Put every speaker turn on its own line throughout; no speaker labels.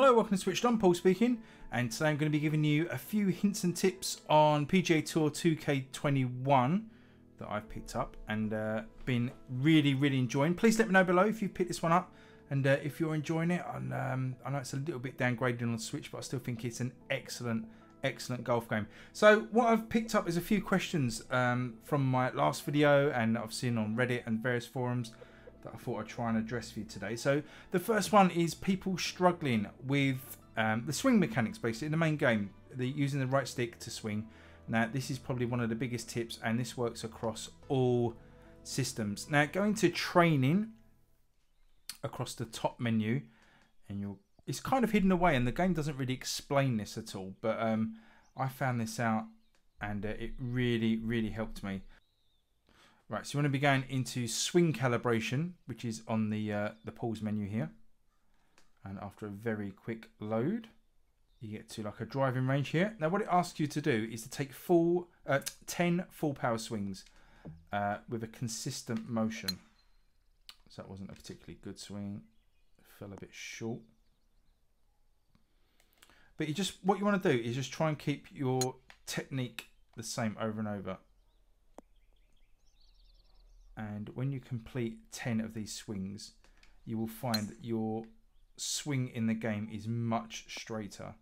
Hello, welcome to Switched On, Paul speaking, and today I'm going to be giving you a few hints and tips on PGA Tour 2K21 that I've picked up and uh, been really, really enjoying. Please let me know below if you've picked this one up and uh, if you're enjoying it. And, um, I know it's a little bit downgraded on Switch, but I still think it's an excellent, excellent golf game. So what I've picked up is a few questions um, from my last video and I've seen on Reddit and various forums that I thought I'd try and address for you today. So the first one is people struggling with um, the swing mechanics, basically in the main game, the using the right stick to swing. Now this is probably one of the biggest tips, and this works across all systems. Now going to training across the top menu, and you'll it's kind of hidden away, and the game doesn't really explain this at all. But um, I found this out, and uh, it really, really helped me. Right, so you want to be going into swing calibration, which is on the uh, the pause menu here. And after a very quick load, you get to like a driving range here. Now what it asks you to do is to take full uh, 10 full power swings uh, with a consistent motion. So that wasn't a particularly good swing. Fell a bit short. But you just what you want to do is just try and keep your technique the same over and over and when you complete 10 of these swings you will find that your swing in the game is much straighter.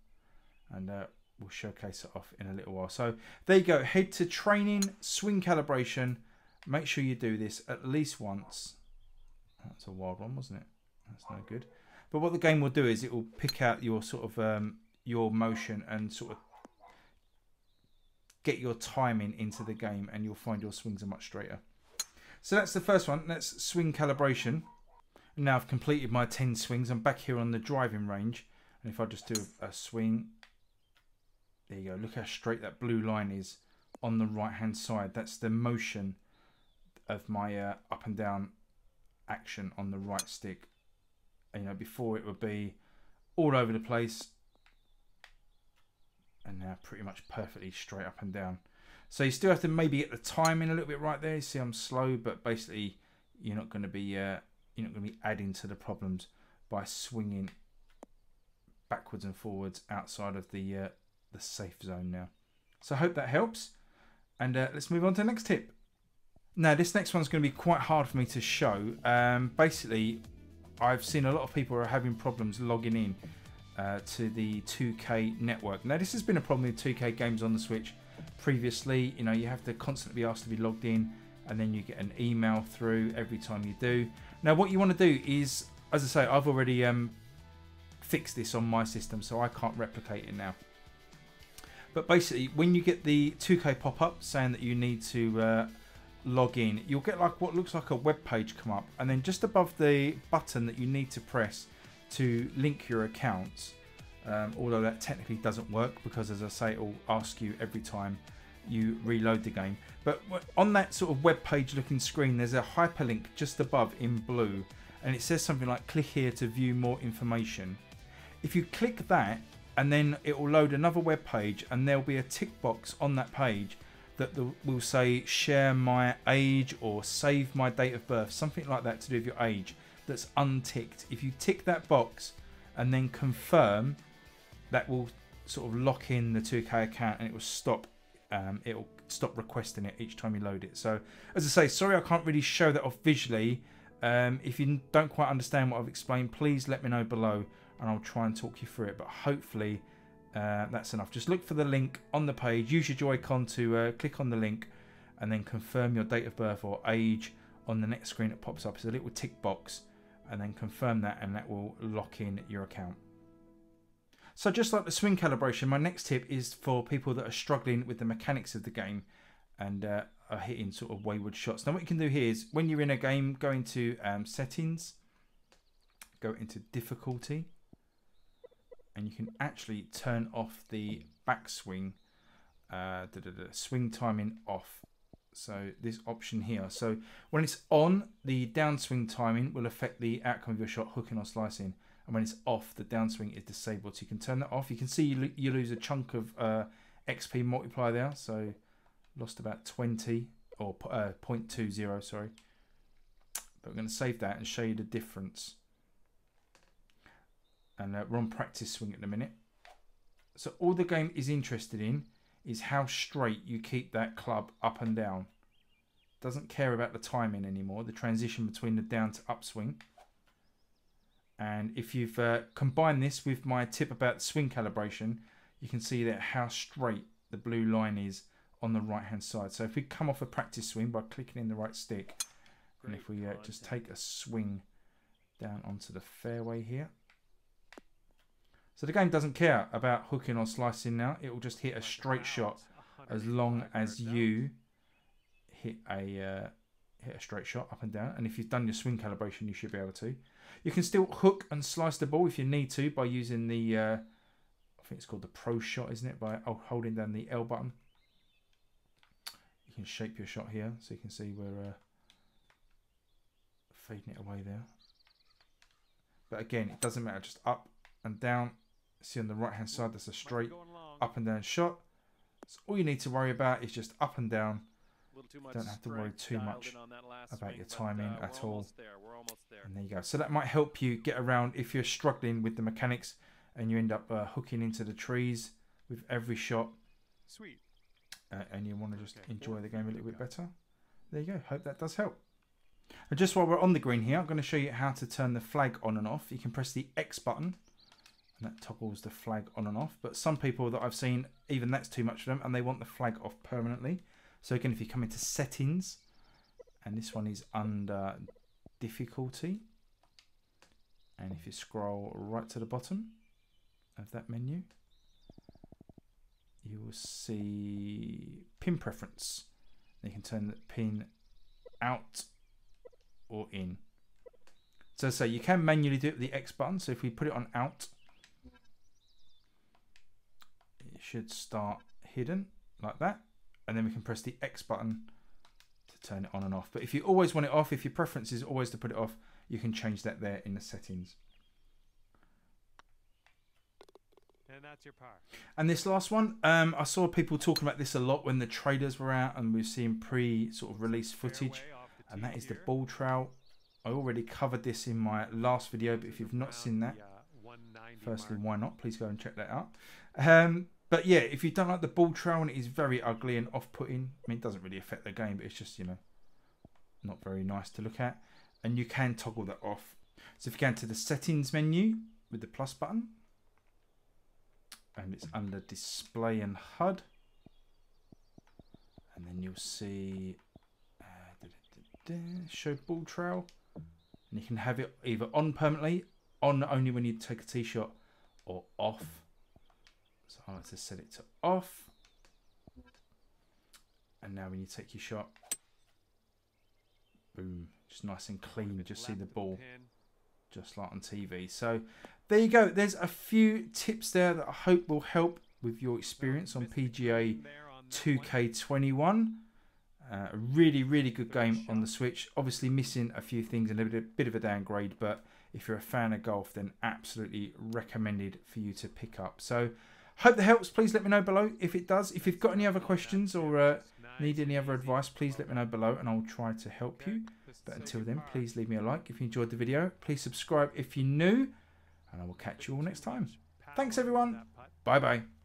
And uh, we'll showcase it off in a little while. So there you go. Head to training swing calibration. Make sure you do this at least once. That's a wild one wasn't it? That's no good. But what the game will do is it will pick out your sort of um, your motion and sort of get your timing into the game and you'll find your swings are much straighter so that's the first one. That's swing calibration. Now I've completed my 10 swings. I'm back here on the driving range. And if I just do a swing, there you go. Look how straight that blue line is on the right hand side. That's the motion of my uh, up and down action on the right stick. And, you know, before it would be all over the place. And now pretty much perfectly straight up and down. So you still have to maybe get the timing a little bit right there. You see, I'm slow, but basically, you're not going to be uh, you're not going to be adding to the problems by swinging backwards and forwards outside of the uh, the safe zone now. So I hope that helps. And uh, let's move on to the next tip. Now, this next one's going to be quite hard for me to show. Um, basically, I've seen a lot of people are having problems logging in uh, to the 2K network. Now, this has been a problem with 2K games on the Switch previously. You know, you have to constantly be asked to be logged in and then you get an email through every time you do. Now, what you want to do is, as I say, I've already um, fixed this on my system, so I can't replicate it now. But basically, when you get the 2K pop-up saying that you need to uh, log in, you'll get like what looks like a web page come up, and then just above the button that you need to press to link your accounts, um, although that technically doesn't work because as I say it will ask you every time you reload the game. But on that sort of web page looking screen there's a hyperlink just above in blue and it says something like click here to view more information. If you click that and then it will load another web page and there'll be a tick box on that page that will say share my age or save my date of birth something like that to do with your age that's unticked. If you tick that box and then confirm that will sort of lock in the 2K account and it will stop um, it will stop requesting it each time you load it. So as I say, sorry I can't really show that off visually. Um, if you don't quite understand what I've explained, please let me know below and I'll try and talk you through it. But hopefully uh, that's enough. Just look for the link on the page. Use your Joy-Con to uh, click on the link and then confirm your date of birth or age on the next screen that pops up. It's a little tick box and then confirm that and that will lock in your account. So just like the swing calibration, my next tip is for people that are struggling with the mechanics of the game and uh, are hitting sort of wayward shots. Now what you can do here is when you're in a game, go into um, settings, go into difficulty, and you can actually turn off the backswing, uh, swing timing off. So this option here. So when it's on, the downswing timing will affect the outcome of your shot, hooking or slicing and when it's off, the downswing is disabled. So you can turn that off. You can see you, you lose a chunk of uh, XP multiplier there. So lost about 20 or uh, 0.20, sorry. But we're going to save that and show you the difference. And uh, we're on practice swing at the minute. So all the game is interested in is how straight you keep that club up and down. Doesn't care about the timing anymore, the transition between the down to upswing. And if you've uh, combined this with my tip about swing calibration, you can see that how straight the blue line is on the right hand side. So if we come off a practice swing by clicking in the right stick, Great and if we uh, just take a swing down onto the fairway here. So the game doesn't care about hooking or slicing now. It will just hit a straight shot as long as you hit a uh, hit a straight shot up and down. And if you've done your swing calibration, you should be able to. You can still hook and slice the ball if you need to by using the, uh, I think it's called the Pro Shot, isn't it? By holding down the L button. You can shape your shot here so you can see we're uh, fading it away there. But again, it doesn't matter, just up and down. See on the right hand side, that's a straight up and down shot. So all you need to worry about is just up and down don't have to worry too much about your timing uh, at all. And there you go. So that might help you get around if you're struggling with the mechanics and you end up uh, hooking into the trees with every shot. Sweet. Uh, and you want to just okay. enjoy the game a little bit better. There you go. Hope that does help. And just while we're on the green here, I'm going to show you how to turn the flag on and off. You can press the X button and that toggles the flag on and off. But some people that I've seen, even that's too much for them and they want the flag off permanently. So again, if you come into settings, and this one is under difficulty, and if you scroll right to the bottom of that menu, you will see pin preference. You can turn the pin out or in. So say you can manually do it with the X button. So if we put it on out, it should start hidden like that and then we can press the X button to turn it on and off. But if you always want it off, if your preference is always to put it off, you can change that there in the settings.
And that's your par.
And this last one, um, I saw people talking about this a lot when the traders were out and we are seeing pre sort of release footage. And that is the ball trail. I already covered this in my last video, but if you've not seen that, uh, firstly, why not? Please go and check that out. Um, but yeah, if you don't like the ball trail and it is very ugly and off-putting, I mean, it doesn't really affect the game, but it's just, you know, not very nice to look at. And you can toggle that off. So if you go into the settings menu with the plus button, and it's under display and HUD, and then you'll see uh, da, da, da, show ball trail, and you can have it either on permanently, on only when you take a tee shot, or off I like to set it to off. And now when you take your shot, boom, just nice and clean. You just see the ball just like on TV. So there you go. There's a few tips there that I hope will help with your experience on PGA 2K21. Uh, a really, really good game on the Switch. Obviously missing a few things and a bit of a downgrade, but if you're a fan of golf, then absolutely recommended for you to pick up. So Hope that helps. Please let me know below if it does. If you've got any other questions or uh, need any other advice, please let me know below and I'll try to help you. But until then, please leave me a like if you enjoyed the video. Please subscribe if you're new and I will catch you all next time. Thanks everyone. Bye bye.